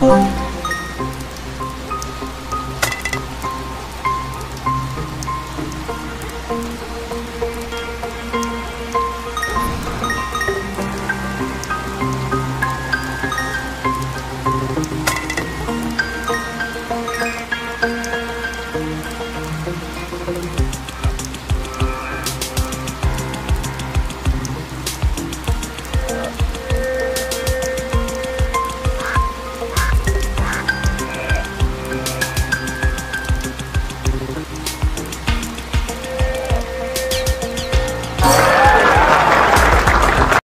Oh.